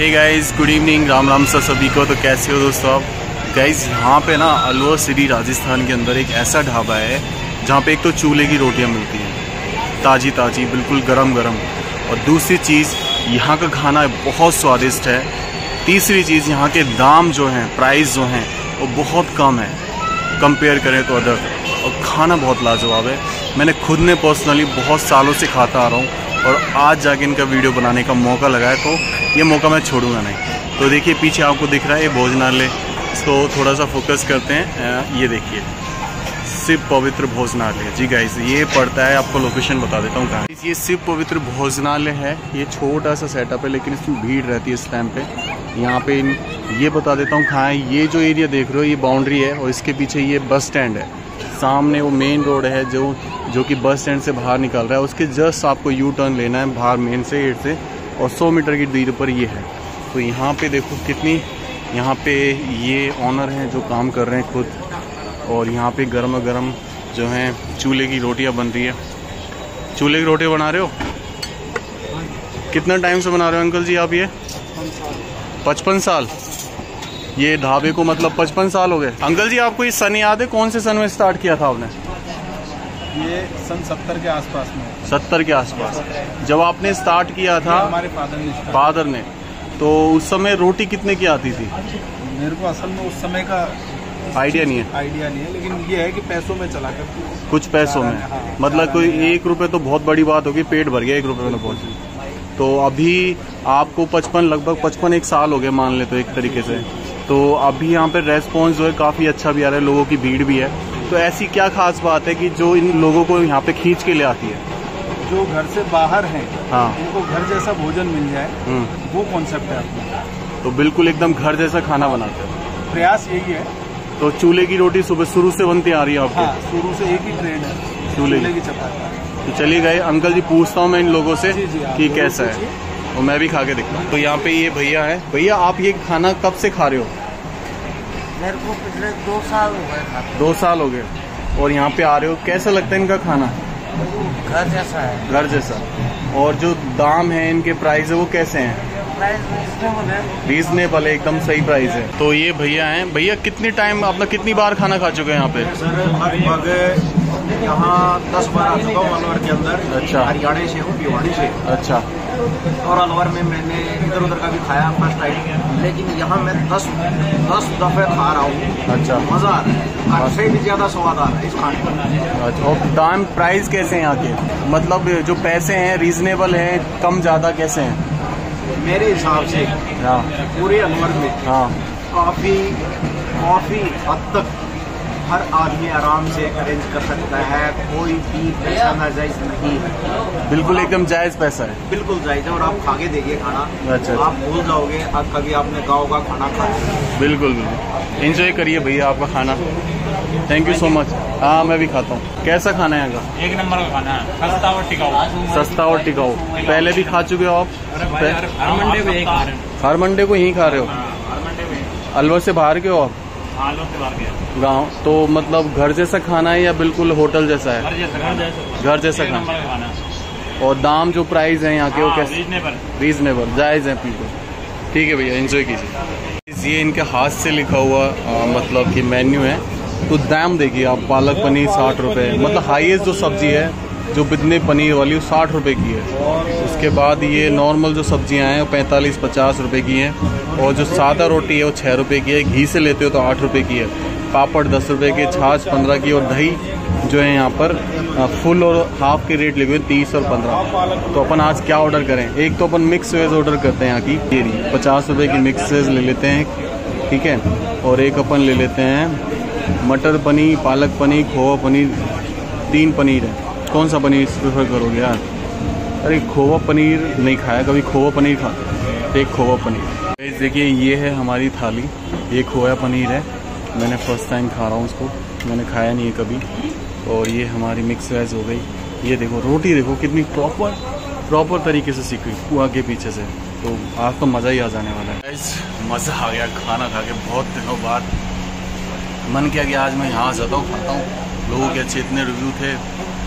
Hey guys good evening Ram Ram sir सभी को। तो कैसे हो दोस्तों आप? गाइस यहाँ पे ना अलवर सिटी राजस्थान के अंदर एक ऐसा ढाबा है, जहाँ पे एक तो चूल्हे की रोटियाँ मिलती हैं। ताज़ी ताज़ी, बिल्कुल गरम गरम। और दूसरी चीज़, यहाँ का खाना बहुत स्वादिष्ट है। तीसरी चीज़, यहाँ के दाम जो हैं प्राइस जो हैं, वो बहुत कम है। कंपेयर करें तो अदर और खाना बहुत लाजवाब है। मैंने खुद ने पर्सनली बहुत सालों से खाता आ रहा हूँ। और आज जाके इनका वीडियो बनाने का मौका लगा है तो ये मौका मैं छोड़ूँगा नहीं। तो देखिए, पीछे आपको दिख रहा है ये भोजनालय। इसको थोड़ा सा फोकस करते हैं। ये देखिए, शिव पवित्र भोजनालय। जी गाइस ये पड़ता है, आपको लोकेशन बता देता हूँ कहाँ। ये शिव पवित्र भोजनालय है। ये छोटा सा सेटअप है, लेकिन इसमें भीड़ रहती है इस टाइम पे। यहाँ पे ये बता देता हूँ कहाँ ये जो एरिया देख रहे हो, ये बाउंड्री है, और इसके पीछे ये बस स्टैंड है। सामने वो मेन रोड है, जो जो कि बस स्टैंड से बाहर निकल रहा है। उसके जस्ट आपको यू टर्न लेना है, बाहर मेन से एड से। और 100 मीटर की दूरी पर ये है। तो यहाँ पे देखो कितनी, यहाँ पे ये ऑनर हैं जो काम कर रहे हैं खुद, और यहाँ पे गर्मा गर्म जो हैं चूल्हे की रोटियाँ बन रही है। चूल्हे की रोटियाँ बना रहे हो? कितना टाइम से बना रहे हो अंकल जी आप ये? पचपन साल। ये ढाबे को मतलब पचपन साल हो गए। अंकल जी, आपको ये सन याद है? कौन से सन में स्टार्ट किया था आपने? ये सन सत्तर के आसपास में सत्तर के आसपास। जब आपने स्टार्ट किया था हमारे फादर ने फादर ने तो उस समय रोटी कितने की आती थी? मेरे को असल में उस समय का आइडिया नहीं है। आइडिया नहीं है लेकिन ये है कि पैसों में चला कर कुछ पैसों में। हाँ, मतलब कोई एक रुपए तो बहुत बड़ी बात होगी पेट भर गया एक रुपए में तो पहुँच। तो अभी आपको पचपन लगभग पचपन एक साल हो गए मान ले तो एक तरीके से। तो अभी यहाँ पे रेस्पॉन्स जो है काफ़ी अच्छा भी आ रहा है लोगों की भीड़ भी है। तो ऐसी क्या खास बात है कि जो इन लोगों को यहाँ पे खींच के ले आती है? जो घर से बाहर हैं हाँ। उनको घर जैसा भोजन मिल जाए हम्म। वो कॉन्सेप्ट है अपना तो बिल्कुल एकदम घर जैसा खाना बनाते हैं। प्रयास यही है। तो चूल्हे की रोटी सुबह शुरू से बनती आ रही है आपको? हाँ शुरू से एक ही ट्रेंड है। चूल्हे की। चपाती। तो चलिए गए अंकल जी पूछता हूँ मैं इन लोगों से जी, जी, कि कैसा है। और मैं भी खा के देखता हूँ। तो यहाँ पे ये भैया है। भैया आप ये खाना कब से खा रहे हो? मेरे को पिछले दो साल हो गए दो साल हो गए। और यहाँ पे आ रहे हो कैसा लगता है इनका खाना? घर जैसा है। घर जैसा। और जो दाम है इनके प्राइस है वो कैसे हैं? है। रीजनेबल है एकदम सही प्राइस है। तो ये भैया हैं। भैया कितने टाइम अपना कितनी बार खाना खा चुके हैं यहाँ पे? सर लगभग यहाँ दस बार आ चुका हूँ अलवर के अंदर अच्छा। हरियाणा से हूँ भिवाड़ी से। अच्छा। और अलवर में मैंने इधर उधर का भी खाया फ़र्स्ट टाइम लेकिन यहाँ मैं दस दस दफे खा रहा हूँ। अच्छा। मज़ा आ रहा है। से भी ज़्यादा स्वाद आ रहा है इस खाने का। अच्छा और दाम प्राइस कैसे हैं यहाँ के मतलब जो पैसे हैं रीजनेबल हैं कम ज़्यादा कैसे हैं? मेरे हिसाब से हाँ। पूरे अलवर में हाँ। काफ़ी काफ़ी हद तक हर आदमी आराम से अरेंज कर सकता है कोई भी पैसा नाजायज नहीं। है बिल्कुल एकदम जायज़ पैसा है। बिल्कुल जायज़ है और आप खा के देखिए खाना। अच्छा। आप भूल जाओगे अब कभी आपने गाँव का खाना खाया बिल्कुल बिल्कुल। इंजॉय करिए भैया आपका खाना। थैंक यू सो मच हाँ मैं भी खाता हूँ। कैसा खाना है यहाँ एक नंबर का खाना है। सस्ता और टिकाऊ। सस्ता और टिकाऊ। पहले भी खा चुके हो आप? हर हर मंडे को एक खा रहे हैं। हर मंडे को यहीं खा रहे हो? हर मंडे में अलवर से बाहर के हो आप? गाँव तो मतलब घर जैसा खाना है या बिल्कुल होटल जैसा है? घर जैसा घर जैसा। खाना। और दाम जो प्राइस है यहाँ के वो हाँ, कैसे? रीजनेबल रीजनेबल जायज़ है बिल्कुल। ठीक है भैया एंजॉय कीजिए। ये इनके हाथ से लिखा हुआ आ, मतलब कि मेन्यू है। तो दाम देखिए आप पालक पनीर साठ रुपये मतलब हाईएस्ट जो सब्ज़ी है जो बिदने पनीर वाली, वो साठ रुपये की है। उसके बाद ये नॉर्मल जो सब्ज़ियाँ हैं, वो पैंतालीस, पचास रुपये की हैं। और जो सादा रोटी है, वो छः रुपये की है। घी से लेते हो तो आठ रुपये की है। पापड़ दस रुपये के, छाछ पंद्रह की और दही जो है यहाँ पर फुल और हाफ़ के रेट लिखे हुए तीस और पंद्रह। तो अपन आज क्या ऑर्डर करें? एक तो अपन मिक्स वेज ऑर्डर करते हैं यहाँ की। रही पचास रुपये की मिक्स वेज ले लेते हैं। ठीक है? और एक अपन ले लेते हैं मटर पनीर, पालक पनीर, खोवा पनीर, तीन पनीर है। कौन सा पनीर प्रेफर करोगे यार? अरे खोवा पनीर नहीं खाया, कभी खोवा पनीर खाते एक खोवा पनीर। देखिए, ये है हमारी थाली। ये खोया पनीर है। मैंने फ़र्स्ट टाइम खा रहा हूँ उसको। मैंने खाया नहीं है कभी। और ये हमारी मिक्स वेज हो गई। ये देखो, रोटी देखो, कितनी प्रॉपर प्रॉपर तरीके से सीखी कुआ के पीछे से। तो आज तो मज़ा ही आ जाने वाला है। मज़ा आ गया खाना खा के। बहुत दिनों बाद मन किया कि आज मैं यहाँ जाता हूँ, खाता हूँ। लोगों के अच्छे इतने रिव्यू थे।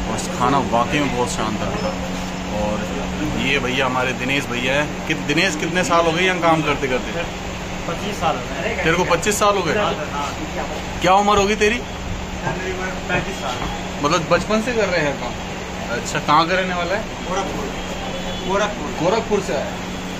और खाना वाकई में बहुत शानदार था। और ये भैया हमारे दिनेश भैया है। कि दिनेश कितने साल हो गए यहाँ काम करते करते? पच्चीस साल हो गए। तेरे को 25 साल हो गए? हाँ, क्या उम्र होगी तेरी? पैंतीस साल मतलब बचपन से कर रहे हैं काम? अच्छा कहाँ का रहने वाला है? गोरखपुर। गोरखपुर। गोरखपुर से आया?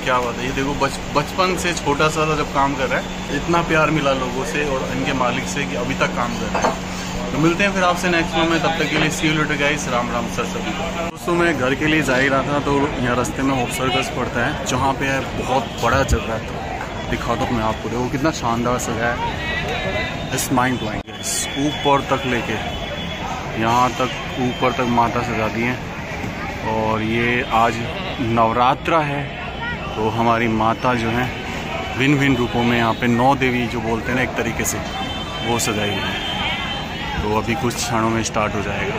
क्या बात है ये देखो बच बचपन से छोटा सा जब काम कर रहा है इतना प्यार मिला लोगों से और इनके मालिक से कि अभी तक काम कर रहा है। तो मिलते हैं फिर आपसे नेक्स्ट में। तब तक के लिए see later guys Ram Ram, sir सभी दोस्तों, मैं घर के लिए जा ही रहा था तो यहाँ रास्ते में होप सर्कस पड़ता है, जहाँ पे है बहुत बड़ा जगह तो दिखा दो मैं आपको, देखो कितना शानदार सजा है। इस माइंड ब्लाइंग ऊपर तक लेके, यहाँ तक ऊपर तक माता सजा दी हैं। और ये आज नवरात्रा है तो हमारी माता जो है भिन्न भिन्न रूपों में यहाँ पे नौ देवी जो बोलते हैं ना एक तरीके से, वो सजाई है। तो अभी कुछ क्षणों में स्टार्ट हो जाएगा।